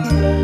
Música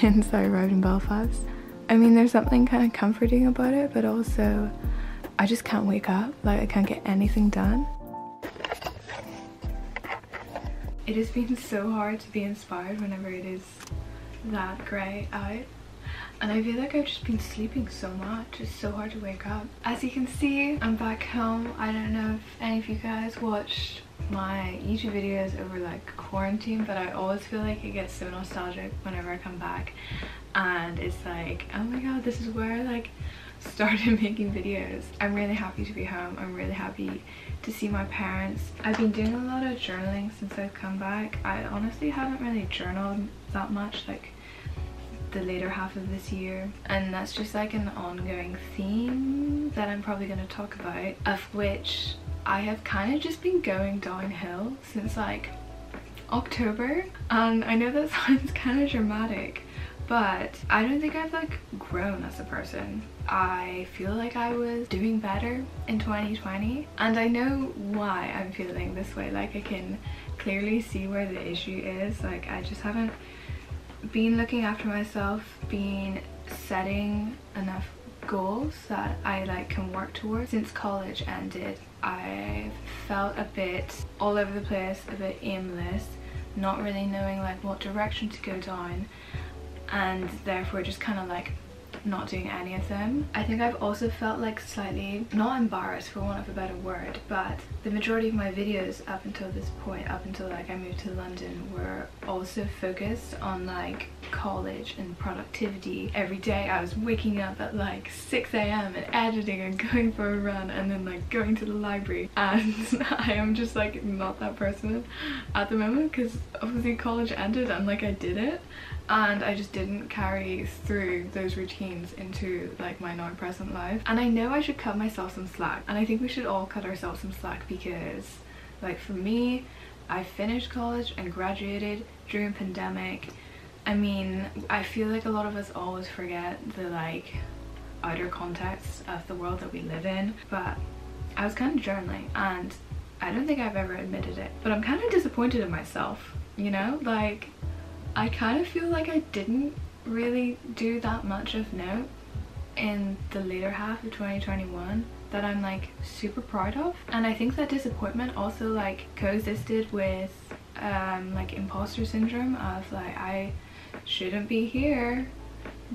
since I arrived in Belfast. I mean, there's something kind of comforting about it, but also I just can't wake up. Like, I can't get anything done. It has been so hard to be inspired whenever it is that grey out. And I feel like I've just been sleeping so much. It's so hard to wake up. As you can see, I'm back home. I don't know if any of you guys watched my YouTube videos over like quarantine, but I always feel like it gets so nostalgic whenever I come back. And it's like, oh my god, this is where I like started making videos. I'm really happy to be home. I'm really happy to see my parents. I've been doing a lot of journaling since I've come back. I honestly haven't really journaled that much like the later half of this year. And that's just like an ongoing theme that I'm probably going to talk about of which I have kind of just been going downhill since like October. And I know that sounds kind of dramatic but I don't think I've like grown as a person. I feel like I was doing better in 2020 and I know why I'm feeling this way. Like I can clearly see where the issue is. Like I just haven't been looking after myself, been setting enough goals that I like can work towards. Since college ended, I felt a bit all over the place, a bit aimless, not really knowing like what direction to go down and therefore just kind of like not doing any of them. I think I've also felt like slightly, not embarrassed for want of a better word, but the majority of my videos up until this point, up until like I moved to London, were also focused on like college and productivity. Every day I was waking up at like 6 a.m. and editing and going for a run and then like going to the library and I am just like not that person at the moment because obviously college ended and like I did it and I just didn't carry through those routines into like my now present life. And I know I should cut myself some slack and I think we should all cut ourselves some slack because like for me I finished college and graduated during pandemic. I mean I feel like a lot of us always forget the like outer context of the world that we live in. But I was kind of journaling and I don't think I've ever admitted it but I'm kind of disappointed in myself you know? Like I kind of feel like I didn't really do that much of note in the later half of 2021 that I'm like super proud of. And I think that disappointment also like coexisted with um, like imposter syndrome of like I shouldn't be here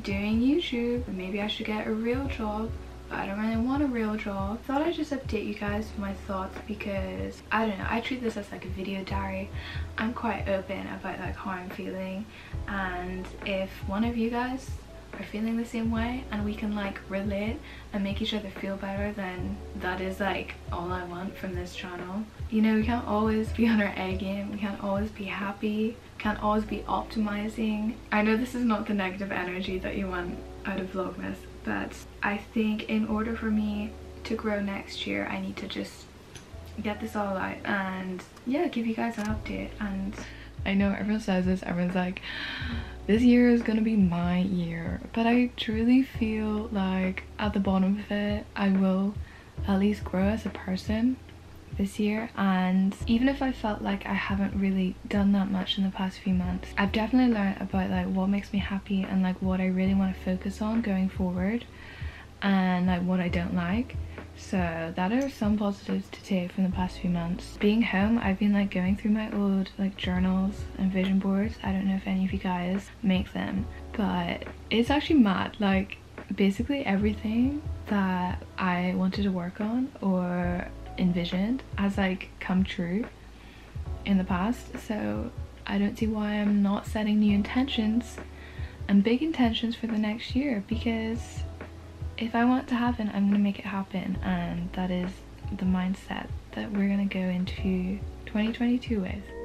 doing YouTube. Maybe I should get a real job I don't really want a real job. Thought I'd just update you guys with my thoughts because I don't know, I treat this as like a video diary. I'm quite open about like how I'm feeling and if one of you guys are feeling the same way and we can like relate and make each other feel better then that is like all I want from this channel. You know, we can't always be on our A game, we can't always be happy, can't always be optimizing. I know this is not the negative energy that you want out of Vlogmas but I think in order for me to grow next year I need to just get this all out and yeah give you guys an update. And I know everyone says this everyone's like this year is gonna be my year. But I truly feel like at the bottom of it I will at least grow as a person this year and even if I felt like I haven't really done that much in the past few months I've definitely learned about like what makes me happy and like what I really want to focus on going forward and like what I don't like. So that are some positives to take from the past few months. Being home I've been like going through my old like journals and vision boards. I don't know if any of you guys make them but it's actually mad. Like basically everything that I wanted to work on or envisioned has like come true in the past so I don't see why I'm not setting new intentions and big intentions for the next year because if I want to happen I'm gonna make it happen and that is the mindset that we're gonna go into 2022 with.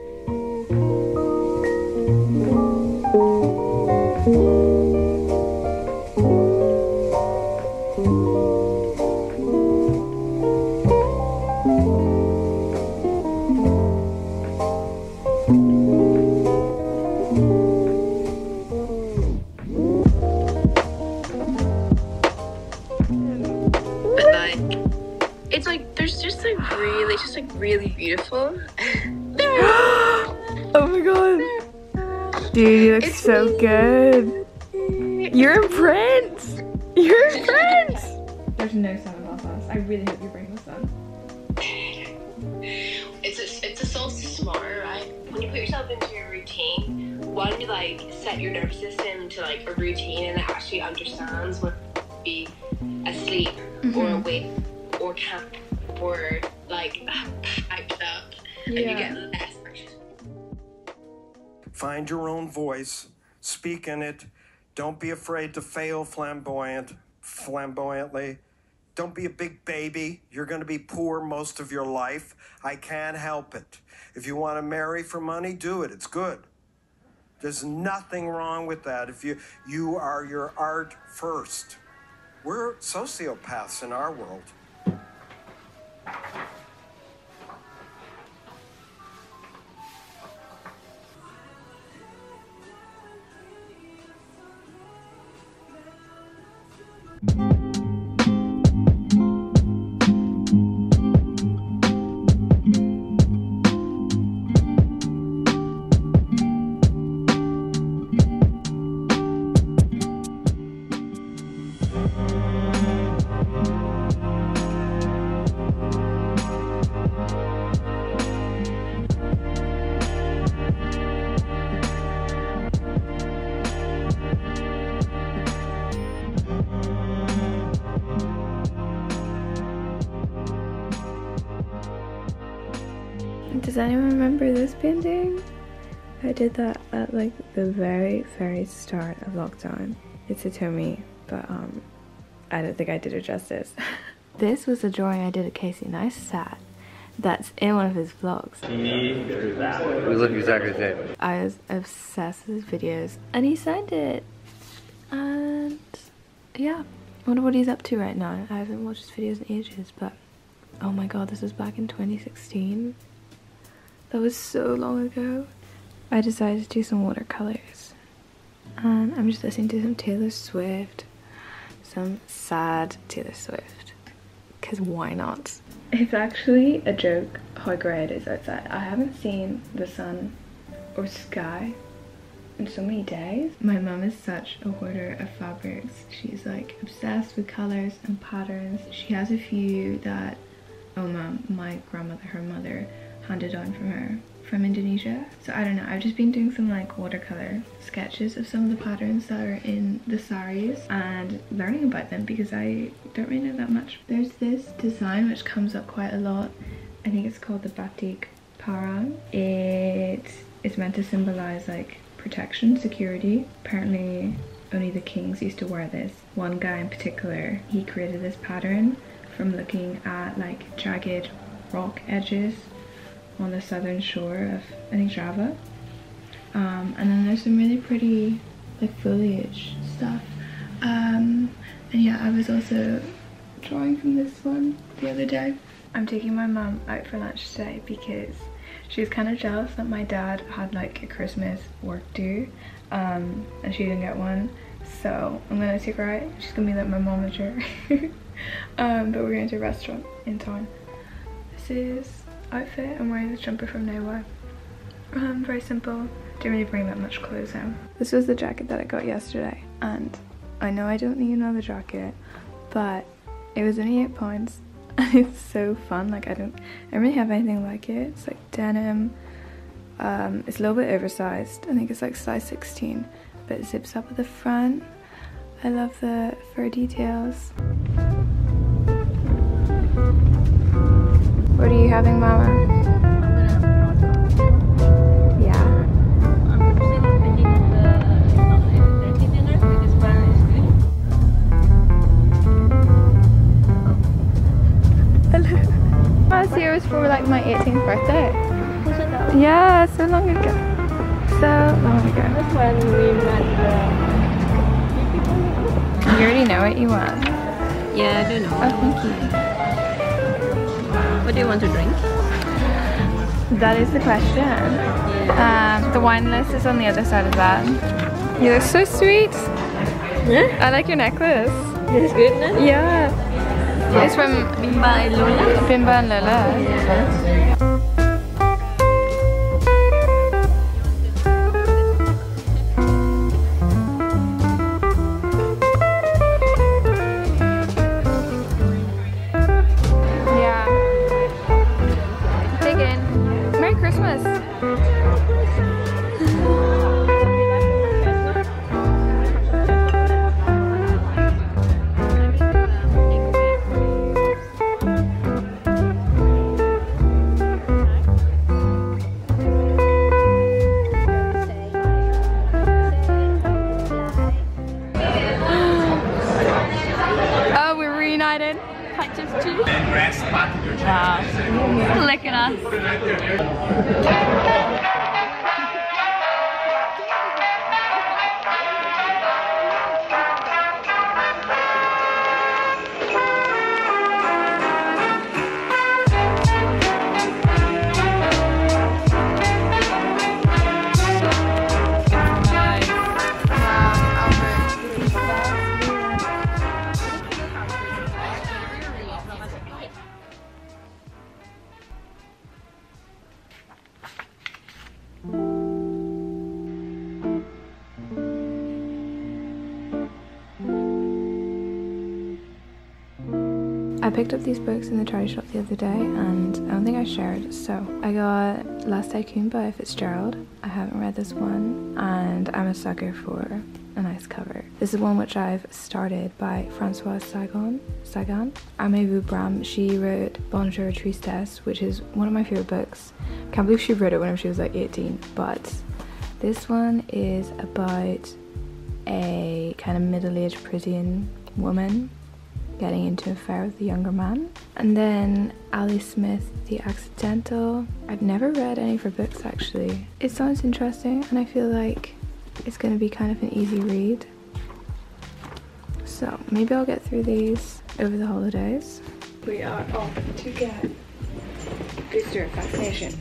Look it's so me. good. You're in print. You're in print. There's no sun above us. I really hope you bring the sun. It's a, it's a so smart, right? When you put yourself into a routine, one, you like set your nervous system to like a routine and it actually understands what be asleep mm-hmm. or awake or camp or like hyped up yeah. and you get less Find your own voice, speak in it. Don't be afraid to fail flamboyant, flamboyantly. Don't be a big baby. You're going to be poor most of your life. I can't help it. If you want to marry for money, do it. It's good. There's nothing wrong with that if you you are your art first. We're sociopaths in our world. Does anyone remember this painting? I did that at like the very, very start of lockdown. It's a Tommy, but um, I don't think I did it justice. this was a drawing I did of Casey Neistat that's in one of his vlogs. We look exactly the same. I was obsessed with his videos and he signed it. And yeah, I wonder what he's up to right now. I haven't watched his videos in ages, but oh my god, this was back in 2016. That was so long ago. I decided to do some watercolors. And I'm just listening to some Taylor Swift. Some sad Taylor Swift. Because why not? It's actually a joke how grey it is outside. I haven't seen the sun or sky in so many days. My mom is such a hoarder of fabrics. She's like obsessed with colors and patterns. She has a few that, oh mom, my grandmother, her mother, handed down from her from Indonesia. So I don't know, I've just been doing some like watercolor sketches of some of the patterns that are in the saris and learning about them because I don't really know that much. There's this design which comes up quite a lot. I think it's called the Batik Parang. It is meant to symbolize like protection, security. Apparently only the kings used to wear this. One guy in particular, he created this pattern from looking at like jagged rock edges on the southern shore of I think Java. Um, and then there's some really pretty like foliage stuff. Um, and yeah, I was also drawing from this one the other day. I'm taking my mom out for lunch today because she was kind of jealous that my dad had like a Christmas work due um, and she didn't get one. So I'm gonna take her out. She's gonna be like my momager. um, but we're going to a restaurant in town. This is outfit. I'm wearing this jumper from Nowhere. Um, very simple. Didn't really bring that much clothes home. This was the jacket that I got yesterday, and I know I don't need another jacket, but it was only eight pounds, and it's so fun. Like I don't, I don't really have anything like it. It's like denim. Um, it's a little bit oversized. I think it's like size 16, but it zips up at the front. I love the fur details. What are you having, Mama? Yeah. Hello. Last year was for like my 18th birthday. Yeah, so long ago. So long ago. That's when we met You already know what you want. Yeah, I don't know. Oh, thank you. What do you want to drink? That is the question. Um, the wine list is on the other side of that. You look so sweet. Yeah? I like your necklace. It's good, no? Yeah. It's from Bimba and Lola? Bimba and Lola. Yeah. I picked up these books in the charity shop the other day and I don't think I shared. So I got Last Tycoon by Fitzgerald. I haven't read this one and I'm a sucker for a nice cover. This is one which I've started by Francoise Sagan. Sagan. Aimez-vous Brahms. She wrote Bonjour Tristesse, which is one of my favorite books. Can't believe she wrote it when she was like 18, but this one is about a kind of middle-aged Parisian woman getting into an affair with a younger man. And then Ali Smith, The Accidental. I've never read any of her books actually. It sounds interesting and I feel like it's going to be kind of an easy read. So maybe I'll get through these over the holidays. We are off to get booster vaccination.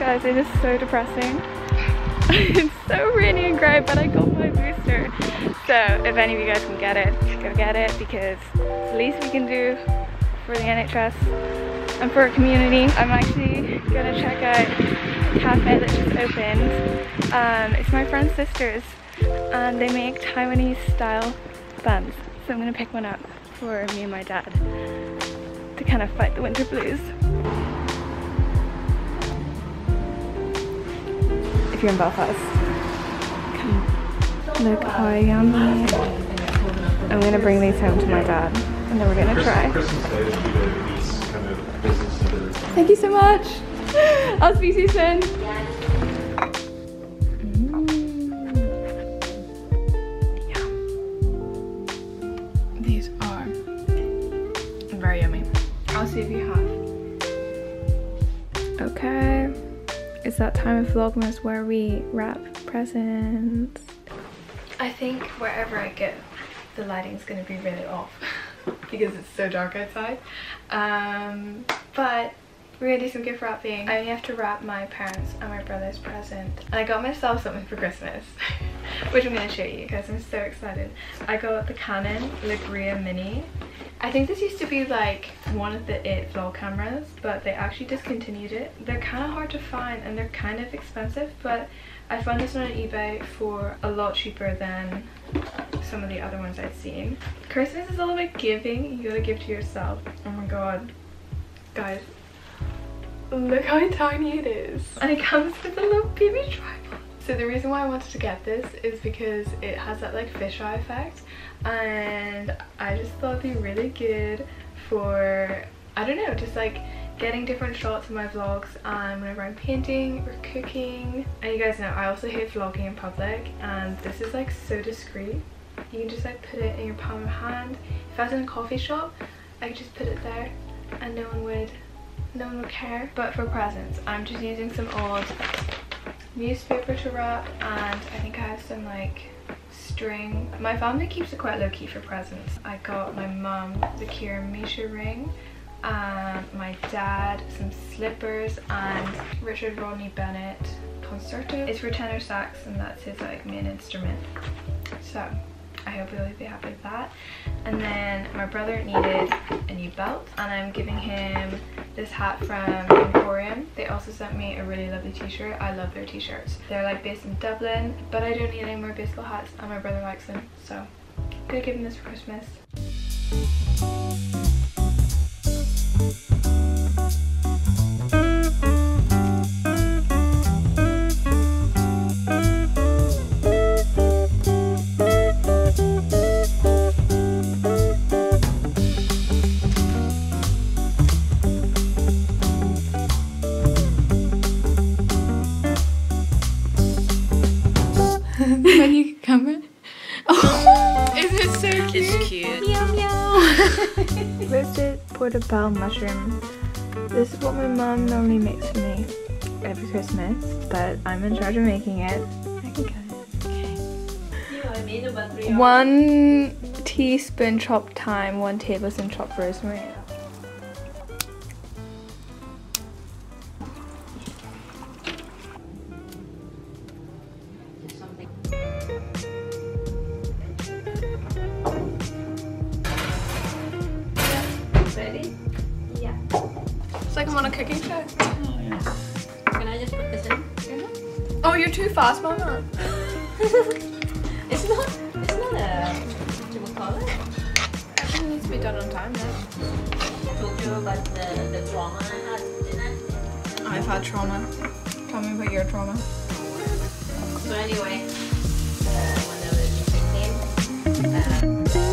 Guys, it is so depressing. it's so rainy and grey, but I got my booster. So if any of you guys can get it, go get it because it's the least we can do for the NHS and for our community. I'm actually gonna check out a cafe that just opened. Um, it's my friend's sister's and they make Taiwanese style buns. So I'm gonna pick one up for me and my dad to kind of fight the winter blues. If you're in Belfast, come look how yummy. I'm gonna bring these home to my dad and then we're gonna try. Thank you so much. I'll speak to you soon. Time of Vlogmas where we wrap presents. I think wherever I go, the lighting's gonna be really off because it's so dark outside. Um, but we're gonna do some gift wrapping. I only have to wrap my parents and my brother's present. And I got myself something for Christmas, which I'm gonna show you because I'm so excited. I got the Canon Legria Mini. I think this used to be like one of the it vlog cameras, but they actually discontinued it. They're kind of hard to find and they're kind of expensive, but I found this one on eBay for a lot cheaper than some of the other ones I'd seen. Christmas is all about giving. You gotta give to yourself. Oh my god. Guys, look how tiny it is. And it comes with a little baby tripod. So the reason why I wanted to get this is because it has that like fisheye effect and I just thought it'd be really good for, I don't know, just like getting different shots in my vlogs and whenever I'm painting or cooking. And you guys know I also hate vlogging in public and this is like so discreet. You can just like put it in your palm of hand. If I was in a coffee shop, I could just put it there and no one would no one would care. But for presents, I'm just using some old newspaper to wrap and I think I have some like string. My family keeps it quite low-key for presents. I got my mum the Kira Misha ring my dad some slippers and Richard Rodney Bennett concerto. It's for tenor sax and that's his like main instrument. So I hope he'll be happy with that. And then my brother needed a new belt and I'm giving him this hat from Emporium. They also sent me a really lovely t-shirt. I love their t-shirts. They're like based in Dublin, but I don't need any more baseball hats and my brother likes them. So I'm gonna give him this for Christmas. Portobello mushroom. This is what my mom normally makes for me every Christmas, but I'm in charge of making it. I can cut it. One teaspoon chopped thyme, one tablespoon chopped rosemary. The the I had in it. I've had trauma. Tell me about your trauma. So anyway, uh, whenever the music came, uh,